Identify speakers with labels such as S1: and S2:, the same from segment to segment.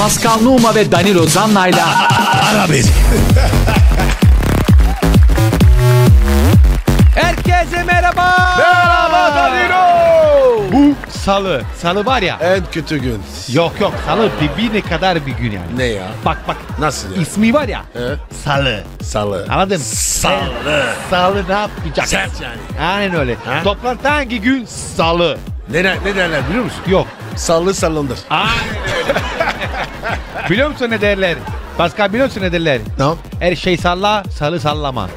S1: Pascal Numa ve Danilo Zanna'yla
S2: Ara beni.
S3: Herkese merhaba.
S2: Merhaba Danilo.
S3: Bu salı. Salı var ya.
S2: En kötü gün.
S3: Yok yok salı dibine kadar bir gün yani.
S2: Ne ya?
S3: Bak bak
S2: Nasıl ya?
S3: ismi var ya.
S2: He?
S3: Salı.
S2: Salı.
S3: Anladın mı?
S2: Salı.
S3: Salı ne yapacak?
S2: Sert yani.
S3: Aynen öyle.
S2: Ha?
S3: Toplantı hangi gün? Salı.
S2: Ne, ne, ne derler biliyor musun?
S3: Yok.
S2: Sallı sallandır.
S3: Aynen öyle. biliyor musun ne derler? Pascal biliyor musun ne derler?
S2: Ne?
S3: Her şey salla, salı sallama.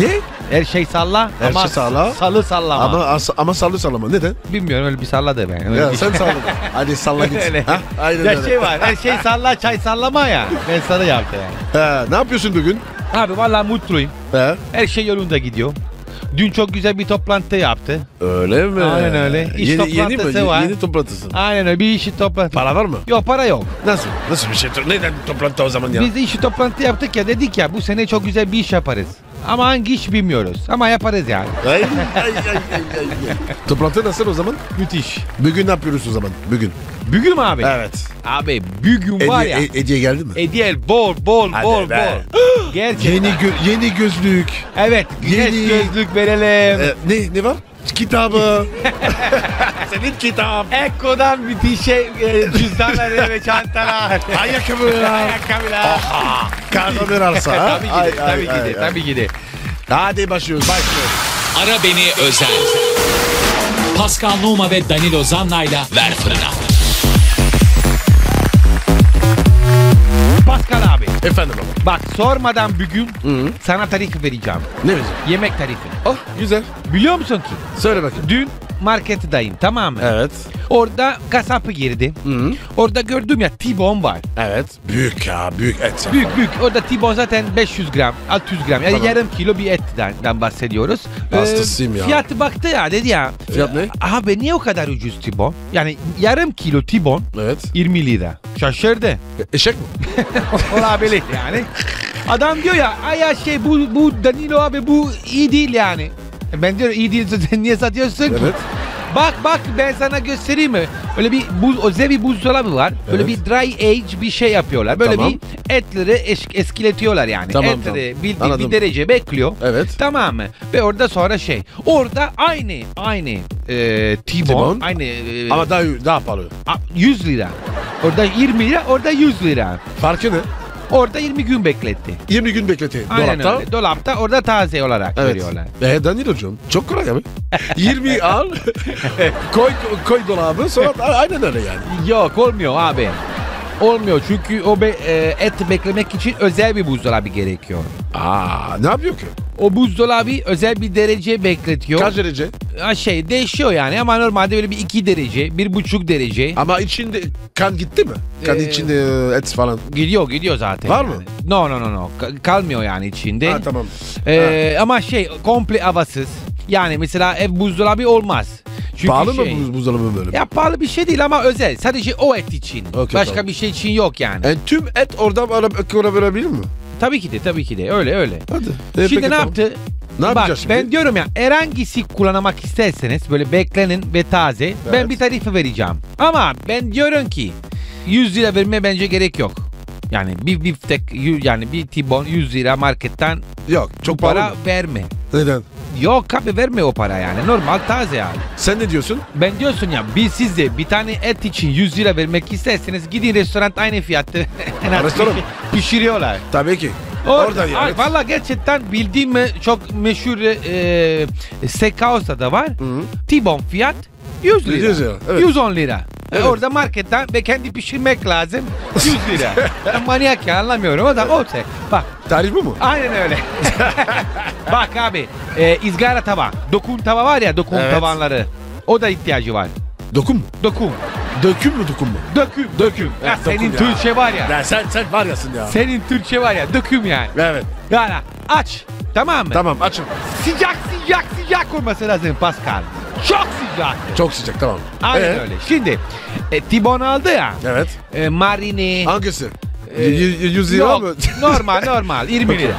S2: Ne?
S3: Her şey salla
S2: Her
S3: ama
S2: şey salla.
S3: salı sallama.
S2: Ama as- ama sallı sallama. Neden?
S3: Bilmiyorum öyle bir salladı ben. Öyle
S2: Ya
S3: bir-
S2: sen salladın. Hadi salla git.
S3: Öyle.
S2: Ha? Aynen
S3: ya
S2: öyle.
S3: şey var her şey salla çay sallama ya. Ben sana yaptım yani.
S2: He, ne yapıyorsun bugün?
S3: Abi vallahi mutluyum.
S2: He?
S3: Her şey yolunda gidiyor. Dün çok güzel bir toplantı yaptı.
S2: Öyle mi?
S3: Aynen öyle. İş
S2: yeni, yeni mi?
S3: toplantısı var.
S2: Yeni toplantısı.
S3: Aynen öyle bir işi toplantı.
S2: Para var mı?
S3: Yok para yok.
S2: Nasıl? Nasıl bir şey? Neden toplantı o zaman ya?
S3: Biz de işi toplantı yaptık ya dedik ya bu sene çok güzel bir iş yaparız. Ama hangi iş bilmiyoruz. Ama yaparız yani.
S2: Ay, ay, ay, ay, ay. Toplantı nasıl o zaman?
S3: Müthiş.
S2: Bugün ne yapıyoruz o zaman? Bugün.
S3: Bugün mü abi?
S2: Evet.
S3: Abi bugün var ya.
S2: Hediye, e- hediye geldi mi?
S3: Hediye bol bol
S2: Hadi
S3: bol
S2: be.
S3: bol. Gerçekten.
S2: Yeni gö- yeni gözlük.
S3: Evet
S2: Yeni-
S3: gözlük verelim.
S2: Ee, ne ne var? Kitabı. Senin kitap.
S3: Eko'dan müthiş şey e, cüzdanları ve çantalar.
S2: Ayakkabılar.
S3: Ayakkabılar.
S2: Kargo bir arsa. ha?
S3: tabii ki
S2: Ay,
S3: de,
S2: ay,
S3: tabii ki
S2: ay,
S3: de,
S2: ay.
S3: tabii ki de.
S2: Hadi başlıyoruz. Başlıyoruz.
S1: Ara Beni Özel. Pascal Numa ve Danilo Zanna'yla Ver Fırına.
S2: Efendim ama.
S3: Bak sormadan bugün
S2: Hı.
S3: sana tarif vereceğim.
S2: Ne bizim?
S3: Yemek tarifi.
S2: Oh güzel.
S3: Biliyor musun ki?
S2: Söyle bakayım.
S3: Dün marketteyim tamam mı?
S2: Evet.
S3: Orada kasapı girdi.
S2: Hı.
S3: Orada gördüm ya T-bone var.
S2: Evet. Büyük ya büyük et.
S3: Büyük büyük. Orada T-bone zaten 500 gram, 600 gram. Yani
S2: Tamam.
S3: yarım kilo bir etten bahsediyoruz. Ee,
S2: Hastasıyım ya.
S3: Fiyatı baktı ya dedi ya.
S2: Fiyat ne?
S3: Abi niye o kadar ucuz T-bone? Yani yarım kilo T-bone
S2: Evet.
S3: 20 lira. Şaşırdı.
S2: E- Eşek mi?
S3: Olabilir yani. Adam diyor ya ay ya şey bu, bu Danilo abi bu iyi değil yani. E Ben diyorum iyi değil sen niye satıyorsun?
S2: Evet.
S3: Bak bak ben sana göstereyim mi? Öyle bir buz, özel bir buzdolabı var. Böyle
S2: Evet.
S3: bir dry age bir şey yapıyorlar. Böyle
S2: Tamam.
S3: bir etleri es- eskiletiyorlar yani.
S2: Tamam,
S3: etleri
S2: tamam.
S3: bildiğin
S2: Anladım.
S3: bir derece bekliyor.
S2: Evet.
S3: Tamam mı? Ve orada sonra şey. Orada aynı aynı e, T-bone,
S2: T-bone.
S3: aynı e,
S2: Ama daha daha pahalı.
S3: a- 100 lira. Orada 20 lira, orada 100 lira.
S2: Farkı ne?
S3: Orada 20 gün bekletti.
S2: 20 gün bekleti.
S3: Aynen
S2: Dolapta.
S3: öyle. Dolapta orada taze olarak
S2: Evet.
S3: veriyorlar.
S2: E Danilo'cum çok kolay abi. 20 al. koy koy dolabı sonra aynen öyle yani.
S3: Yok olmuyor abi. Olmuyor çünkü o be, e, et beklemek için özel bir buzdolabı gerekiyor.
S2: Aa ne yapıyor ki?
S3: O buzdolabı özel bir derece bekletiyor.
S2: Kaç derece?
S3: Ha, şey değişiyor yani ama normalde böyle bir iki derece, bir buçuk derece.
S2: Ama içinde kan gitti mi? Kan
S3: Ee,
S2: içinde et falan.
S3: Gidiyor gidiyor zaten.
S2: Var
S3: yani.
S2: mı?
S3: No no no no Ka- kalmıyor yani içinde.
S2: Ha tamam.
S3: Ee, ama şey komple havasız. Yani mesela ev buzdolabı olmaz. Çünkü
S2: Pahalı
S3: şey,
S2: mı bu buzdolabı böyle?
S3: Ya pahalı bir şey değil ama özel. Sadece o et için.
S2: Okey,
S3: Başka
S2: tamam.
S3: bir şey için yok yani.
S2: Yani tüm et oradan alıp verebilir mi?
S3: Tabii ki de tabii ki de öyle öyle.
S2: Hadi.
S3: Şimdi
S2: peki,
S3: ne
S2: tamam.
S3: yaptı?
S2: Ne
S3: Bak
S2: yapacağız şimdi?
S3: ben diyorum ya herhangisi kullanmak isterseniz böyle beklenin ve taze ben
S2: Evet.
S3: bir tarifi vereceğim. Ama ben diyorum ki 100 lira verme bence gerek yok. Yani bir biftek yani bir tibon 100 lira marketten
S2: Yok
S3: çok para
S2: pahalı
S3: verme.
S2: Neden?
S3: Yok abi verme o para yani normal taze yani.
S2: Sen ne diyorsun?
S3: Ben diyorsun ya biz sizde bir tane et için 100 lira vermek isterseniz gidin restoran aynı fiyatta
S2: Restoran
S3: pişi- pişiriyorlar.
S2: Tabii ki.
S3: Orada,
S2: Oradan ya.
S3: Ay,
S2: evet.
S3: Valla gerçekten bildiğim çok meşhur e, steakhouse'da da var. T-bone fiyat 100 lira.
S2: 100 lira, evet.
S3: 110 lira. E,
S2: Evet.
S3: orada marketten ve kendi pişirmek lazım 100 lira. Manyak ya anlamıyorum o da o şey. Bak
S2: Tarif bu mu?
S3: aynen öyle. Bak abi e, izgara tava. Dokun tava var ya dokun
S2: Evet.
S3: tavanları. O da ihtiyacı var.
S2: Dokun mu?
S3: Dokun.
S2: Döküm mü dokun mu?
S3: Döküm. Döküm. Ya
S2: Evet,
S3: senin
S2: dokun ya.
S3: Türkçe var ya.
S2: Ya sen sen var yasın ya.
S3: Senin Türkçe var ya döküm yani.
S2: Evet.
S3: Yani aç. Tamam mı?
S2: Tamam açın.
S3: Sıcak sıcak sıcak olması lazım Pascal. Çok sıcak.
S2: Çok sıcak tamam.
S3: Aynen
S2: Ee?
S3: öyle. Şimdi e, Tibon aldı ya.
S2: Evet.
S3: E, marine.
S2: Hangisi?
S3: E,
S2: y- 100 lira
S3: yok,
S2: mı?
S3: normal normal 20 lira.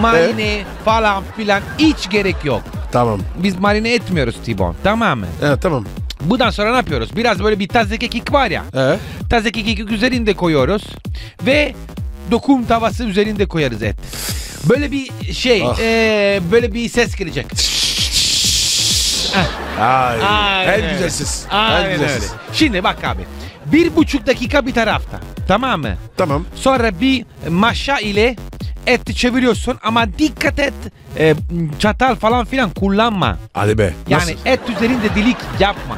S3: Marine falan filan hiç gerek yok.
S2: tamam.
S3: Biz marine etmiyoruz Tibon. Tamam mı?
S2: Evet tamam.
S3: Bundan sonra ne yapıyoruz? Biraz böyle bir taze kekik var ya.
S2: Ee?
S3: Taze kekik üzerinde koyuyoruz. Ve dokum tavası üzerinde koyarız et. Böyle bir şey,
S2: Ah.
S3: eee, böyle bir ses gelecek.
S2: Ay.
S3: Aynen
S2: En güzelsiz. En
S3: Aynen öyle.
S2: güzelsiz.
S3: Şimdi bak abi. Bir buçuk dakika bir tarafta. Tamam mı?
S2: Tamam.
S3: Sonra bir maşa ile eti çeviriyorsun ama dikkat et e, çatal falan filan kullanma.
S2: Hadi be.
S3: Yani
S2: Nasıl?
S3: et üzerinde delik yapma.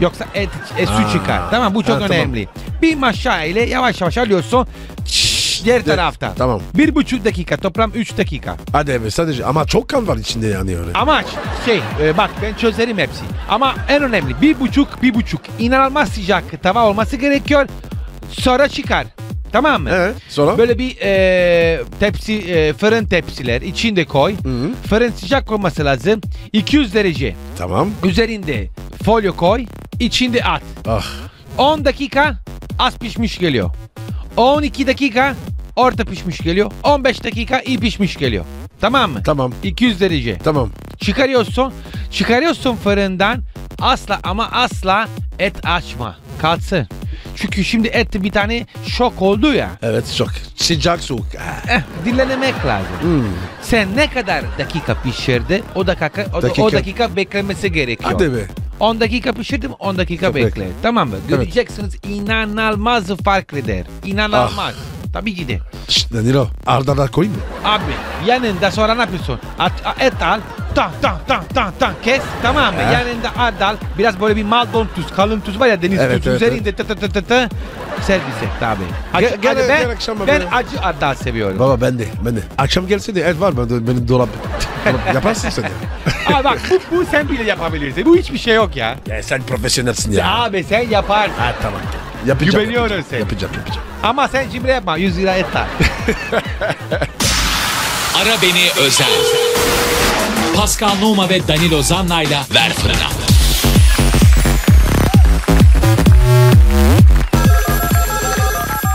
S3: Yoksa et, et su çıkar. Tamam bu çok
S2: Ha, tamam.
S3: önemli. Bir maşa ile yavaş yavaş alıyorsun. Diğer tarafta.
S2: tamam.
S3: Bir buçuk dakika toplam üç dakika.
S2: Hadi be sadece ama çok kan var içinde yani öyle.
S3: Amaç şey e, bak ben çözerim hepsi. Ama en önemli bir buçuk bir buçuk inanılmaz sıcak tava olması gerekiyor. Sonra çıkar. Tamam mı?
S2: Evet. Sonra?
S3: Böyle bir e, tepsi e, fırın tepsiler içinde koy.
S2: Hı.
S3: Fırın sıcak olması lazım. 200 derece.
S2: Tamam.
S3: Üzerinde folyo koy. içinde at.
S2: Ah.
S3: 10 dakika az pişmiş geliyor. 12 dakika orta pişmiş geliyor. 15 dakika iyi pişmiş geliyor. Tamam mı?
S2: Tamam.
S3: 200 derece.
S2: Tamam.
S3: Çıkarıyorsun. Çıkarıyorsun fırından. Asla ama asla et açma. Kalsın. Çünkü şimdi et bir tane şok oldu ya.
S2: Evet çok. Sıcak soğuk.
S3: Eh, dinlemek lazım.
S2: Hmm.
S3: Sen ne kadar dakika pişirdi o dakika o,
S2: Dakika.
S3: o dakika beklemesi gerekiyor.
S2: Hadi be.
S3: 10 dakika pişirdim 10 dakika bekle. Tamam mı? Göreceksiniz inanılmaz fark eder. İnanılmaz. Tabii ki de.
S2: Şşt Danilo. Arda'da koyayım mı?
S3: Abi yanında sonra ne yapıyorsun? At, et al. Tan tan tan tan tan kes. Tamam mı?
S2: Ha.
S3: Yanında at al. Biraz böyle bir maldon tuz, kalın tuz var ya deniz
S2: Evet,
S3: tuzu
S2: evet,
S3: üzerinde tı tı tı tı tı. Servis et abi. Acı,
S2: Gel- gel-
S3: ben,
S2: gel akşam
S3: ben
S2: böyle.
S3: acı ardal seviyorum.
S2: Baba ben de. Ben de. Akşam gelse de et var mı? Benim dolap. dolap yaparsın sen de.
S3: Abi bak bu, bu sen bile yapabilirsin. Bu hiçbir şey yok ya.
S2: Ya sen profesyonelsin ya.
S3: Ya abi sen yaparsın.
S2: Ha tamam. Yapacağım.
S3: Güveniyorum
S2: yapacağım.
S3: sen.
S2: Yapacağım yapacağım.
S3: Ama sen cimri yapma. 100 lira et al.
S1: Ara Beni Özel. Pascal Numa ve Danilo Zanna'yla Ver Fırına.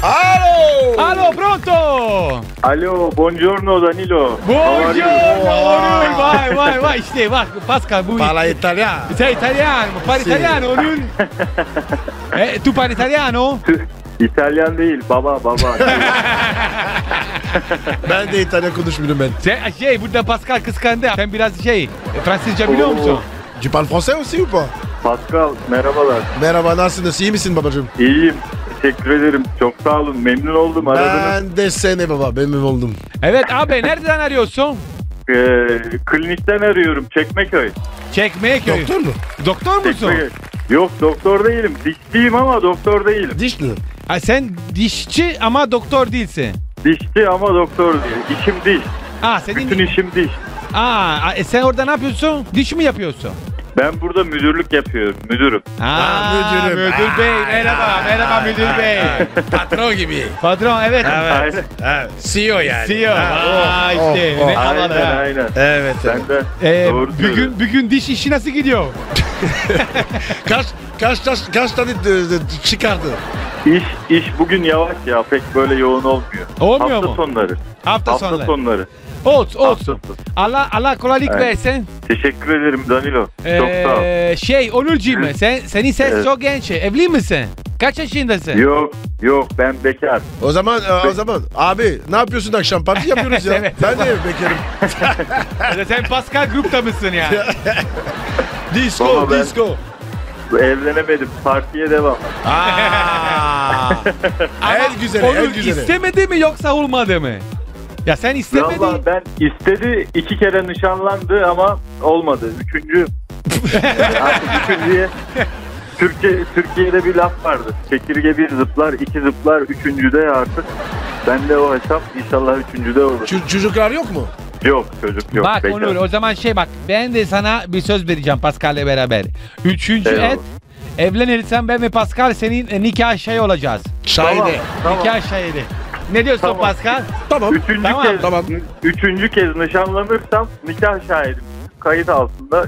S2: Alo.
S3: Alo pronto.
S4: Alo, buongiorno Danilo.
S3: Buongiorno Onur. Vay vay vay işte bak Pascal bu.
S2: Parla İtalyan.
S3: Sei italiano, parli
S2: Sì.
S3: italiano Onur? eh, tu parli italiano?
S4: İtalyan değil, baba baba.
S2: Ben de İtalyan konuşmuyorum ben.
S3: Sen şey burada Pascal kıskandı. Sen biraz şey Fransızca biliyor musun?
S2: Tu parles français aussi ou pas?
S4: Pascal, merhabalar.
S2: Merhaba nasılsınız? İyi misin babacığım?
S4: İyiyim. Teşekkür ederim. Çok sağ olun. Memnun oldum. Aradınız.
S2: Ben de seni baba. Memnun oldum.
S3: Evet abi nereden arıyorsun?
S4: Ee, klinikten arıyorum. Çekmeköy.
S3: Çekmeköy.
S2: Doktor mu?
S3: Doktor musun?
S4: Çekmeköy. Yok doktor değilim. Dişçiyim ama doktor değilim.
S2: Diş mi?
S3: Ha, sen dişçi ama doktor değilsin.
S4: Dişçi ama doktor değil. İşim diş.
S3: Aa senin
S4: Bütün işim diş.
S3: Aa e, sen orada ne yapıyorsun? Diş mi yapıyorsun?
S4: Ben burada müdürlük yapıyorum. Müdürüm.
S3: Aa,
S2: müdürüm.
S3: Müdür bey merhaba merhaba müdür bey.
S2: Patron gibi.
S3: Patron evet.
S4: Aynen.
S2: Evet. CEO yani.
S3: CEO. Aa işte
S2: oh,
S3: ne
S2: oh.
S3: havalı.
S4: Aynen aynen.
S2: Evet.
S4: Ben
S2: evet.
S4: de
S3: Ee,
S4: doğru
S3: bugün bugün diş işi nasıl gidiyor?
S2: Kaç, kaç, kaç, kaç tane de- de- çıkardı?
S4: İş, iş bugün yavaş ya. Pek böyle yoğun olmuyor.
S3: Olmuyor
S4: Hafta
S3: mu?
S4: sonları.
S3: Hafta,
S4: Hafta
S3: sonları.
S4: sonları.
S3: Olsun.
S4: Hafta sonu.
S3: Allah Allah kolaylık
S4: Evet.
S3: versin.
S4: Teşekkür ederim Danilo. Çok sağ ol.
S3: Ee, şey Onurcuğum sen senin ses
S4: Evet.
S3: çok genç. Evli misin? Kaç yaşındasın?
S4: Yok yok ben bekar.
S2: O zaman e, o zaman abi ne yapıyorsun akşam parti yapıyoruz ya.
S3: Evet.
S2: ben de bekarım.
S3: Ya sen Pascal grupta mısın ya?
S2: Disco,
S4: Baba ben-
S2: disco.
S4: Evlenemedim. Partiye devam.
S2: Aa.
S3: Ama
S2: en güzeli,
S3: Onur
S2: en güzeli.
S3: istemedi mi yoksa olmadı mı? Ya sen istemedin.
S4: Valla ben istedi iki kere nişanlandı ama olmadı. Üçüncü artık üçüncüye Türkiye, Türkiye'de bir laf vardı. Çekirge bir zıplar, iki zıplar, üçüncüde artık. Ben de o hesap inşallah üçüncüde olur.
S2: Ç- çocuklar yok mu?
S4: Yok çocuk yok.
S3: bak. Onur o zaman şey bak ben de sana bir söz vereceğim Pascal'le beraber. Üçüncü
S4: Eyvallah.
S3: et evlenirsen ben ve Pascal senin nikah şey olacağız.
S2: Şahide.
S4: Tamam, tamam.
S3: Nikah şahidi. Ne diyorsun
S4: Tamam.
S3: Pascal?
S2: Tamam.
S4: Üçüncü
S3: Tamam,
S4: kez
S2: tamam.
S4: üçüncü kez nişanlanırsam nikah şahidim. Kayıt altında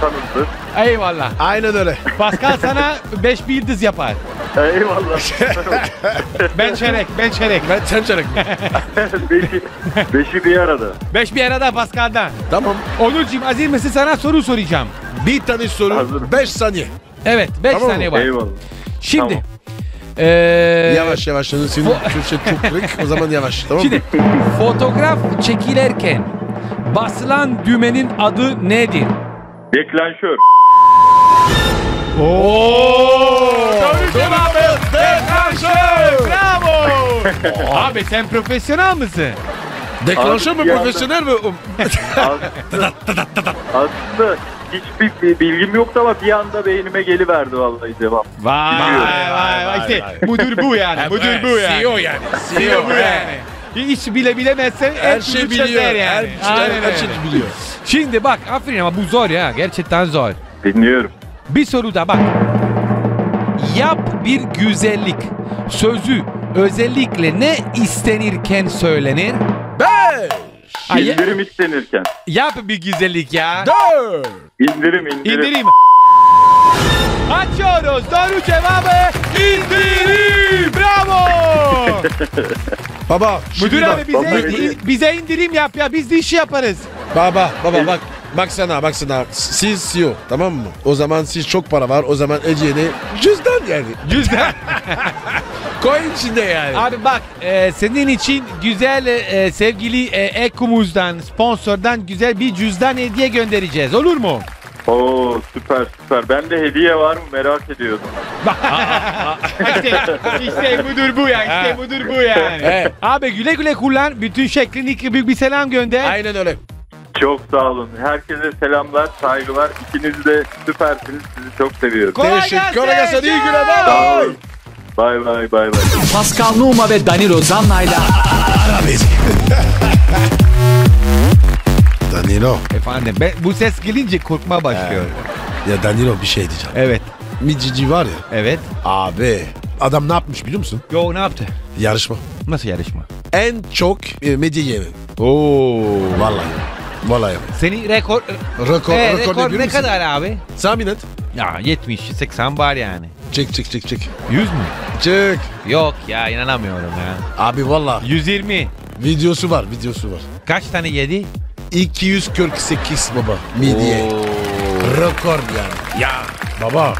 S4: tanındı.
S3: Eyvallah.
S2: Aynen öyle.
S3: Pascal sana beş bir yıldız yapar.
S4: Eyvallah.
S3: Ben çeyrek, ben çeyrek.
S2: Ben sen çarık.
S4: beşi, beşi bir arada.
S3: Beş bir arada Pascal'dan.
S2: tamam.
S3: Onurcuğum Aziz Mesih sana soru soracağım.
S2: Bir tane soru.
S4: Hazırım.
S2: 5 saniye.
S3: Evet 5
S2: Tamam mı?
S3: saniye var.
S4: Eyvallah.
S3: Şimdi.
S4: Tamam.
S3: Eee,
S2: Yavaş yavaş. Senin Türkçe çok kırık. O zaman yavaş. Tamam mı?
S3: Şimdi fotoğraf çekilirken basılan düğmenin adı nedir?
S4: Deklanşör.
S3: Doğru cevabı deklanşör. Bravo. Abi sen profesyonel misin?
S2: Deklanşör mü profesyonel mi?
S4: Aslında hiçbir bir bilgim yoktu ama bir anda beynime geliverdi vallahi cevap.
S3: Vay
S4: Biliyorum.
S3: vay vay işte müdür bu yani müdür bu yani.
S2: CEO yani.
S3: CEO bu yani. Hiç bile bilemezsen
S2: Her şey biliyor.
S3: yani.
S2: her,
S3: Aynen
S2: her şey biliyor.
S3: Şimdi bak aferin ama bu zor ya gerçekten zor.
S4: Dinliyorum.
S3: Bir soru da bak. Yap bir güzellik. Sözü özellikle ne istenirken söylenir?
S2: Beş.
S3: Ay,
S4: İndirim istenirken.
S3: yap bir güzellik ya.
S2: Dört.
S4: İndirim indirim.
S3: İndireyim. Açıyoruz. Doğru cevabı indirim. Bravo.
S2: Baba.
S3: Müdür
S2: bak.
S3: abi bize,
S4: Vallahi-
S3: bize indirim yap ya. Biz de iş yaparız.
S2: Baba baba bak. Baksana baksana. Siz CEO tamam mı? O zaman siz çok para var. O zaman Ece'ne cüzdan yani.
S3: Cüzdan.
S2: Koy içinde yani.
S3: Abi bak e, senin için güzel e, sevgili e, Ekumuz'dan sponsordan güzel bir cüzdan hediye göndereceğiz. Olur mu?
S4: Oo süper süper. Ben de hediye var mı merak ediyordum.
S3: işte, işte budur bu ya. işte budur bu yani.
S2: Evet.
S3: Abi güle güle kullan. Bütün şeklindeki büyük bir selam gönder.
S2: Aynen öyle.
S4: Çok sağ olun. Herkese selamlar, saygılar. İkiniz de süpersiniz. Sizi çok seviyorum.
S3: Kolay gelsin.
S2: ederim. İyi güne
S4: Sağ olun. Bay bay bay bay.
S1: Pascal Numa ve Danilo Zanna'yla
S2: Danilo.
S3: Efendim ben, bu ses gelince korkma başlıyor.
S2: Ya Danilo bir şey diyeceğim.
S3: Evet.
S2: Micici var ya.
S3: Evet.
S2: Abi. Adam ne yapmış biliyor musun?
S3: Yo ne yaptı?
S2: Yarışma.
S3: Nasıl yarışma?
S2: En çok e, medya yemi.
S3: Oo.
S2: Vallahi. Vallahi.
S3: Senin rekor
S2: Rekor,
S3: e,
S2: rekor,
S3: rekor ne kadar abi?
S2: Tahmin et.
S3: Ya 70 80 var yani.
S2: Çek çek çek çek.
S3: 100 mü?
S2: Çek.
S3: Yok ya inanamıyorum ya.
S2: Abi vallahi
S3: 120.
S2: videosu var videosu var.
S3: Kaç tane yedi?
S2: 248 baba midye. Rekor yani. Ya baba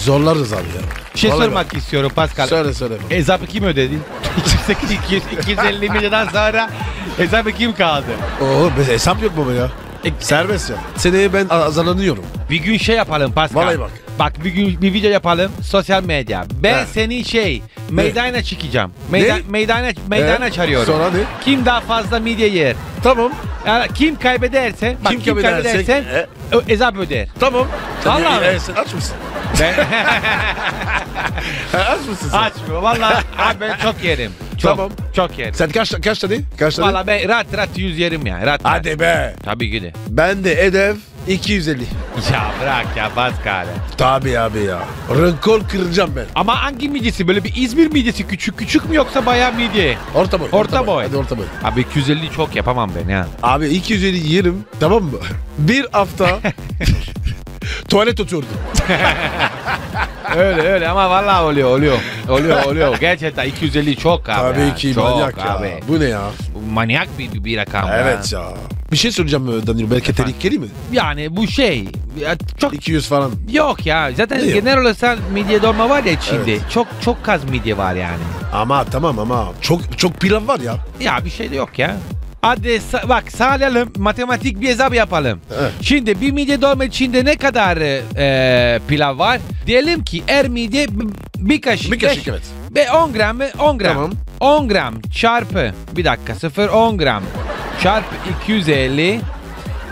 S2: zorlarız abi ya.
S3: Bir şey
S2: Vallahi
S3: sormak istiyorum Pascal.
S2: Söyle söyle.
S3: Hesabı kim ödedi? 200, 250 milyondan sonra hesabı kim kaldı?
S2: Oo hesap yok baba ya.
S3: E,
S2: Serbest ya. Seneye ben azarlanıyorum.
S3: Bir gün şey yapalım Pascal.
S2: Vallahi bak.
S3: Bak bir gün bir video yapalım sosyal medya. Ben
S2: He.
S3: seni şey meydana çıkacağım. Meydan,
S2: Ne?
S3: meydana meydana
S2: Ee,
S3: çağırıyorum.
S2: Sonra ne?
S3: Kim daha fazla midye yer?
S2: Tamam.
S3: Yani kim kaybederse, bak kim,
S2: Kim kaybederse-
S3: kaybederse
S2: E?
S3: hesap öder.
S2: Tamam.
S3: Vallahi?
S2: E, sen aç mısın?
S3: Ben
S2: aç mısın sen?
S3: açmıyor. Vallahi abi ben çok yerim. Çok,
S2: Tamam.
S3: Çok yerim.
S2: Sen kaç, kaç tane? Kaç tane?
S3: Vallahi ben rahat rahat yüz yerim ya. Rahat rahat.
S2: Hadi be.
S3: Tabii ki de.
S2: Ben de Edev 250.
S3: Ya bırak ya Pascal.
S2: Tabii abi ya. Rekor kıracağım ben.
S3: Ama hangi midyesi? Böyle bir İzmir midyesi küçük küçük mü yoksa bayağı midye?
S2: Orta boy.
S3: Orta boy.
S2: Hadi orta boy.
S3: Abi 250 çok yapamam ben ya.
S2: Abi 250 yerim tamam mı? Bir hafta tuvalet oturdum.
S3: öyle öyle ama vallahi oluyor oluyor. Oluyor oluyor. Gerçekten 250 çok abi.
S2: Tabii
S3: ya.
S2: ki
S3: çok
S2: manyak ya.
S3: abi.
S2: Bu ne ya?
S3: Manyak bir, bir, rakam ya.
S2: Evet ya. Bir şey soracağım e, Danilo. Belki tehlikeli mi?
S3: Yani bu şey ya çok
S2: 200 falan.
S3: yok ya. Zaten
S2: Ne
S3: genel olarak midye dolma var ya içinde.
S2: Evet.
S3: Çok çok az midye var yani.
S2: Ama tamam ama çok çok pilav var ya.
S3: Ya bir şey de yok ya. Hadi bak sağlayalım matematik bir hesap yapalım.
S2: Evet.
S3: Şimdi bir midye dolma içinde ne kadar e, pilav var? Diyelim ki er midye b- bir kaşık.
S2: Bir kaşık
S3: beş-
S2: evet.
S3: Ve 10 gram mı? 10 gram.
S2: Tamam.
S3: 10 gram çarpı bir dakika 0 10 gram çarpı 250
S2: Ne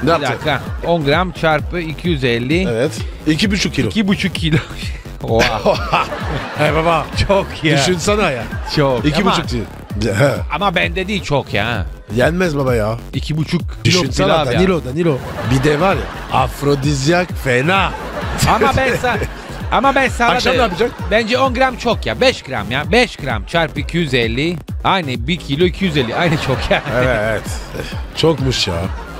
S3: bir
S2: yaptın?
S3: dakika 10 gram çarpı 250
S2: Evet. 2,5 kilo.
S3: 2,5 kilo. Oha
S2: He baba.
S3: çok ya.
S2: Düşünsene ya.
S3: Çok.
S2: 2,5
S3: ama,
S2: kilo. He.
S3: ama bende değil çok ya.
S2: Yenmez baba ya.
S3: 2,5 kilo
S2: Düşünsene
S3: pilav ya.
S2: Danilo Danilo. Bir de var ya. Afrodizyak fena.
S3: Ama ben sa ama ben sana
S2: Akşam
S3: da-
S2: ne yapacak?
S3: Bence 10 gram çok ya. 5 gram ya. 5 gram çarpı 250. Aynı 1 kilo 250. Aynı çok ya.
S2: Evet. Çokmuş ya.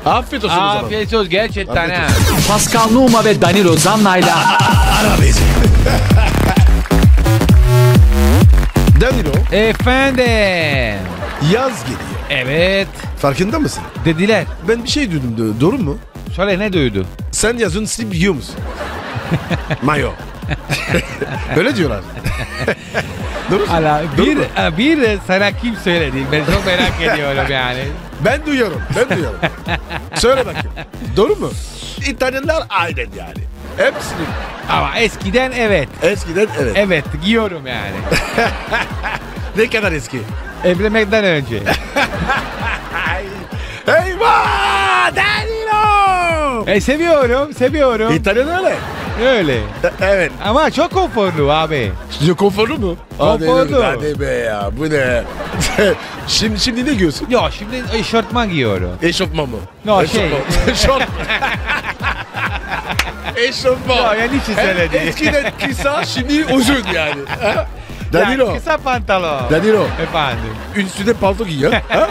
S2: Afiyet olsun o zaman.
S3: Afiyet olsun gerçekten
S2: Afiyet
S3: ha.
S1: Pascal Numa ve Danilo Zanna'yla
S2: Danilo
S3: Efendim.
S2: yaz geliyor.
S3: Evet.
S2: Farkında mısın?
S3: Dediler.
S2: Ben bir şey duydum. do- Doğru mu?
S3: Söyle ne duydu?
S2: Sen yazın slip giyiyor musun? Mayo. Öyle diyorlar. Doğru.
S3: Hala
S2: Doğru
S3: bir
S2: mu?
S3: e, bir de sana kim söyledi? Ben çok merak ediyorum yani.
S2: Ben duyuyorum. Ben duyuyorum. Söyle bakayım. Doğru mu? İtalyanlar aynen yani. Hepsini.
S3: Ama eskiden evet.
S2: Eskiden evet.
S3: Evet giyiyorum yani.
S2: Ne kadar eski?
S3: Evlenmekten önce.
S2: Eyvah! Danilo!
S3: E seviyorum, seviyorum.
S2: İtalyan öyle.
S3: Öyle.
S2: E- Evet.
S3: Ama çok konforlu abi.
S2: Stüdyo konforlu mu?
S3: Konforlu.
S2: Hadi, hadi be ya bu ne? şimdi, şimdi ne giyiyorsun?
S3: Yok şimdi eşortman giyiyorum.
S2: Eşofman mı?
S3: No, şey.
S2: Eşofman. Eşofman.
S3: Yok yani hiç söyledi.
S2: Eskiden kısa şimdi uzun yani. Ha? Danilo.
S3: Yani kısa pantolon.
S2: Danilo.
S3: Efendim.
S2: Üstüne palto giy ya. Ha?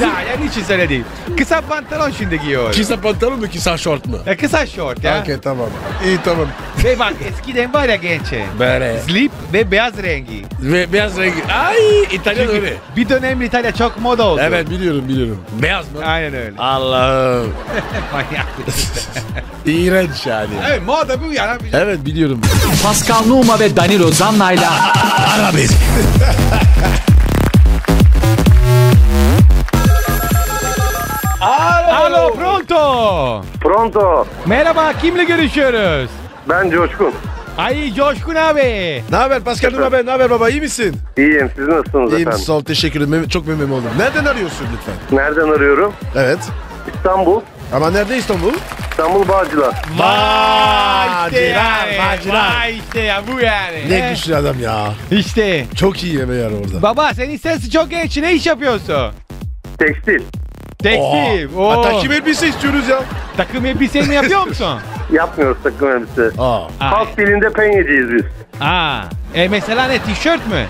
S3: Ya yani hiç söyledi. Kısa pantolon şimdi giyiyorum.
S2: Kısa pantolon mu kısa şort mu?
S3: Ya kısa şort ya.
S2: Okey tamam. İyi tamam.
S3: Ve bak eskiden var ya genç.
S2: Böyle.
S3: Slip ve beyaz rengi.
S2: Ve beyaz rengi. Ay İtalyan
S3: Çünkü
S2: öyle.
S3: bir dönem İtalya çok moda oldu.
S2: Evet biliyorum biliyorum. Beyaz mı?
S3: Aynen öyle.
S2: Allah'ım.
S3: Manyak.
S2: İğrenç yani.
S3: evet moda bu ya.
S2: Evet biliyorum.
S1: Pascal Numa ve Danilo Zanna'yla
S2: Ara beni.
S3: Alo pronto.
S5: Pronto.
S3: Merhaba kimle görüşüyoruz?
S5: Ben Coşkun.
S3: Ay Coşkun abi.
S2: Ne haber Pascal Numa ben? Ne haber baba? İyi misin?
S5: İyiyim. Siz nasılsınız
S2: İyiyim
S5: efendim?
S2: sağ ol. Teşekkür ederim. Mem- Çok memnun oldum. Nereden arıyorsun lütfen?
S5: Nereden arıyorum?
S2: Evet.
S5: İstanbul.
S2: Ama nerede İstanbul?
S5: İstanbul Bağcılar.
S3: Vay işte
S2: Bağcılar,
S3: yani.
S2: Bağcılar.
S3: Vay işte ya bu yani.
S2: Ne güçlü adam ya.
S3: İşte.
S2: Çok iyi yemeği yer orada.
S3: Baba senin sesi çok genç. Ne iş yapıyorsun?
S5: Tekstil.
S2: Aa,
S3: Oo.
S2: Takım elbise istiyoruz ya.
S3: Takım elbise mi yapıyor musun?
S5: Yapmıyoruz takım elbise.
S2: Aa.
S5: Halk dilinde penyeciyiz biz.
S3: Aa. E mesela ne tişört mü?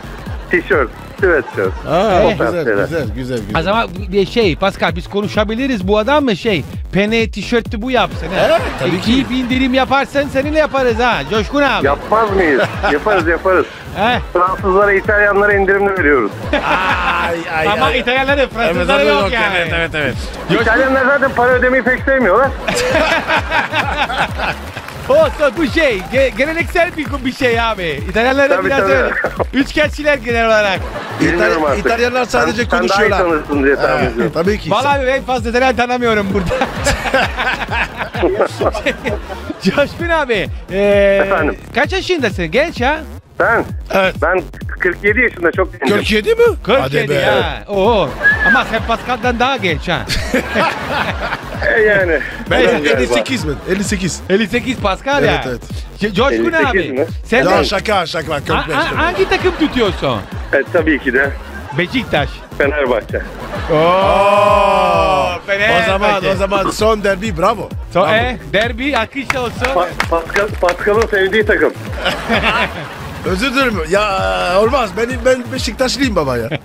S5: Tişört, sweatshirt.
S2: Aa,
S3: Eh.
S2: güzel, güzel, güzel,
S3: O
S2: güzel.
S3: zaman bir şey Pascal biz konuşabiliriz bu adam mı şey pene tişörtü bu yapsın ha.
S2: Evet, tabii
S3: E,
S2: ki.
S3: giyip indirim yaparsan seninle yaparız ha Coşkun abi.
S5: Yapmaz mıyız? yaparız yaparız.
S3: He?
S5: Fransızlara, İtalyanlara indirimli veriyoruz.
S2: Ay, ay,
S3: Ama
S2: ay.
S3: İtalyanlarda
S2: Evet,
S3: Fransızlarda
S2: evet,
S3: yok yani.
S2: Evet, evet, evet.
S5: İtalyanlar zaten para ödemeyi pek sevmiyorlar.
S3: Olsun bu şey ge- geleneksel bir, bir şey abi. İtalyanlarda
S5: Tabii,
S3: biraz
S5: tabii.
S3: öyle. Üç kişiler genel olarak.
S5: Bilmiyorum
S2: İtalyan-
S5: artık.
S2: İtalyanlar sadece
S5: sen, Sen
S2: konuşuyorlar.
S5: daha iyi tanırsın diye tahmin ediyorum.
S2: tabii ki.
S3: Vallahi ben fazla İtalyan tanımıyorum burada. Coşkun abi. e,
S5: Efendim?
S3: Kaç yaşındasın genç ha?
S5: Ben,
S2: Evet.
S5: ben 47 yaşında çok gencim.
S2: 47 mi?
S3: 47 ya. Oo. Ama sen Pascal'dan daha genç ha.
S5: E yani.
S2: Ben
S5: Ben galiba.
S2: 58 mi? 58.
S3: 58 Pascal ya.
S2: Evet, evet.
S3: Co- Coşkun
S5: 58
S3: abi.
S5: mi?
S3: Sen
S2: Ya
S3: de,
S2: şaka şaka.
S3: Ha- ha- hangi takım tutuyorsun?
S5: E, tabii ki de
S3: Beşiktaş.
S5: Fenerbahçe.
S3: Oo.
S2: O zaman o zaman son derbi bravo.
S3: So,
S2: Bravo.
S3: e, derbi akış olsun.
S5: Pa- Pascal, Pascal'ın sevdiği takım.
S2: Özür dilerim. Ya olmaz. Ben ben Beşiktaşlıyım baba ya.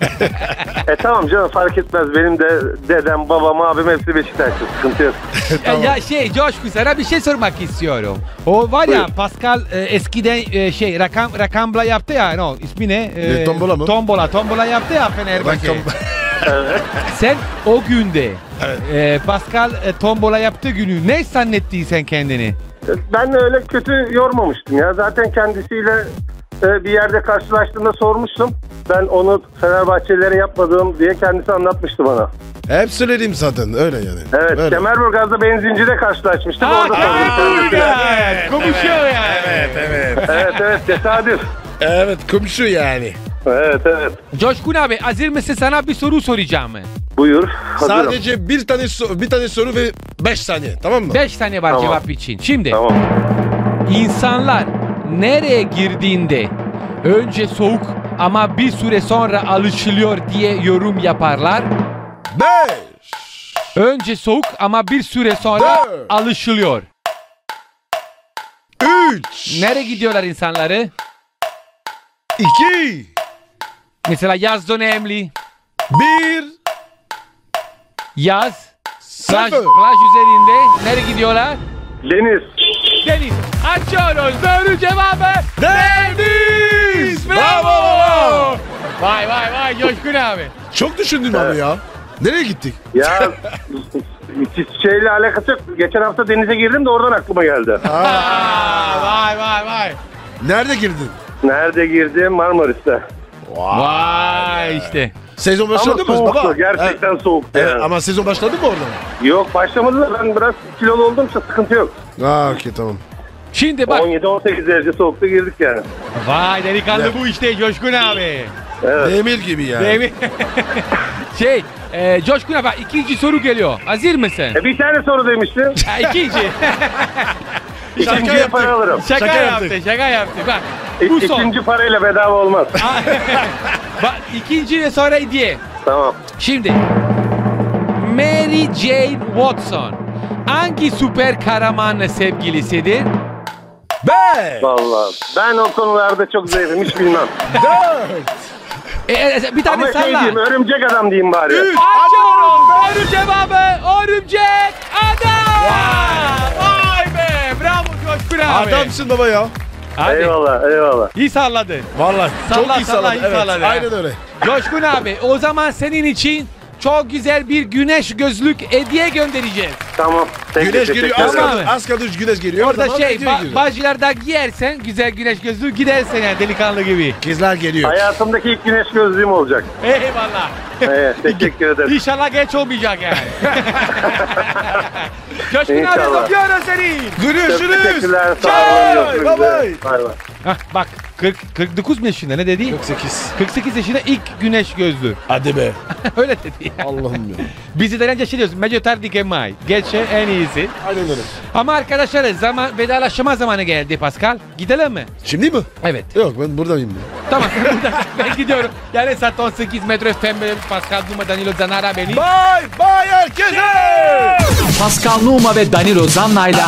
S5: E tamam canım fark etmez. Benim de dedem, babam, abim hepsi Beşiktaşlı. Sıkıntı yok.
S3: Ya, ya şey Coşkun sana bir şey sormak istiyorum. O var ya
S5: Buyur.
S3: Pascal e, eskiden e, şey rakam rakambla yaptı ya no ismi ne?
S2: Ne, tombola mı?
S3: Tombola tombola yaptı ya Fenerbahçe.
S2: Rakam-
S3: Sen o günde e, Pascal e, tombola yaptığı günü ne zannettiysen sen kendini?
S5: Ben öyle kötü yormamıştım ya. Zaten kendisiyle e, bir yerde karşılaştığımda sormuştum. Ben onu Fenerbahçelilere yapmadığım diye kendisi anlatmıştı bana.
S2: Hep söyledim zaten öyle yani.
S5: Evet,
S2: Öyle.
S5: Kemerburgaz'da benzincide karşılaşmıştık.
S3: Aa,
S5: Orada.
S3: Kemerburgaz! Komşu yani.
S2: Evet evet.
S5: Evet evet tesadüf.
S2: Evet komşu yani.
S5: Evet evet.
S3: Coşkun abi hazır mısın sana bir soru soracağım.
S5: Buyur. Hazırım.
S2: Sadece bir tane so- bir tane soru ve 5 saniye tamam mı?
S3: 5 tane var
S5: Tamam.
S3: cevap için. Şimdi
S5: Tamam.
S3: insanlar nereye girdiğinde önce soğuk ama bir süre sonra alışılıyor diye yorum yaparlar.
S2: 5
S3: Önce soğuk ama bir süre sonra
S2: Dört.
S3: alışılıyor.
S2: 3
S3: Nereye gidiyorlar insanları?
S2: 2
S3: Mesela yaz dönemli,
S2: 1
S3: yaz, plaj,
S2: 0
S3: plaj üzerinde nereye gidiyorlar?
S5: Deniz.
S3: Deniz. Açıyoruz doğru cevabı.
S2: Deniz!
S3: Bravo! Vay vay vay Coşkun abi.
S2: Çok düşündüm abi ya. Nereye gittik?
S5: Ya şeyle alakası yok. Geçen hafta denize girdim de oradan aklıma geldi.
S3: Aa, vay vay vay.
S2: Nerede girdin?
S5: Nerede girdim? Marmaris'te.
S3: Vay işte.
S2: Sezon
S5: Ama
S2: başladı mı
S5: soğuktu.
S2: baba?
S5: Gerçekten
S2: Evet.
S5: soğuktu
S2: Evet,
S5: yani.
S2: ama sezon başladı mı orada?
S5: Yok başlamadı da ben biraz kilolu olduğum için sıkıntı yok.
S2: Aa okey tamam.
S3: Şimdi bak.
S5: 17-18 derece soğukta girdik yani.
S3: Vay delikanlı bu işte Coşkun abi.
S5: Evet.
S2: Demir gibi ya.
S3: Değil mi? şey, e, Coşkun abi ikinci soru geliyor. Hazır mısın?
S5: E bir tane soru demiştin.
S3: Ha, ikinci.
S2: Yaptık.
S5: para alırım.
S3: şaka,
S2: Şaka
S3: yaptı,
S2: yaptık.
S3: şaka yaptı. Bak,
S5: İ-
S3: bu son.
S5: İkinci parayla bedava olmaz.
S3: Bak, ikinci ve sonra hediye.
S5: tamam.
S3: Şimdi, Mary Jane Watson hangi süper kahraman sevgilisidir?
S2: Be!
S5: Vallahi ben o konularda çok zayıfım hiç bilmem.
S3: E, e, bir tane
S5: Ama şey
S3: salla.
S5: diyeyim örümcek adam diyeyim bari.
S3: Açıyoruz. Doğru cevabı örümcek adam. Coşkun abi.
S2: Adamsın baba ya.
S3: Hadi.
S5: Eyvallah eyvallah.
S3: İyi salladın.
S2: Vallahi
S3: Salla,
S2: çok iyi
S3: salla,
S2: salladı.
S3: iyi
S2: Evet,
S3: salladı.
S2: aynen öyle.
S3: Coşkun abi o zaman senin için çok güzel bir güneş gözlük hediye göndereceğiz.
S5: Tamam. Peki,
S2: Güneş
S5: teşekkür
S2: geliyor. Az kaldı, az kaldı güneş geliyor.
S3: Orada
S2: Tamam,
S3: şey ba- bacılarda giyersen güzel güneş gözlüğü gidersen yani delikanlı gibi.
S2: Kızlar geliyor.
S5: Hayatımdaki ilk güneş gözlüğüm olacak.
S3: Eyvallah.
S5: Evet, teşekkür ederim.
S3: İnşallah geç olmayacak yani. Coşkun abi
S5: İnşallah.
S3: öpüyoruz seni.
S5: Çok
S2: Görüşürüz.
S5: teşekkürler. Sağ olun. Görüşmek üzere. Bay bay.
S3: Hah, bak 40, 49 mu yaşında ne dedi?
S2: 48.
S3: 48 yaşında ilk güneş gözlüğü.
S2: Hadi be.
S3: Öyle dedi ya.
S2: Allah'ım ya.
S3: Biz İtalyanca şey diyoruz. Meglio tardi che mai. Geçe en iyisi.
S2: Aynen öyle.
S3: Ama arkadaşlar zaman vedalaşma zamanı geldi Pascal. Gidelim mi?
S2: Şimdi mi?
S3: Evet.
S2: Yok ben buradayım. ya.
S3: Tamam. ben gidiyorum. Yani saat 18 metro pembe Pascal Duma Danilo Zanara beni.
S2: Bye bye herkese.
S1: Pascal Numa ve Danilo Zanna'yla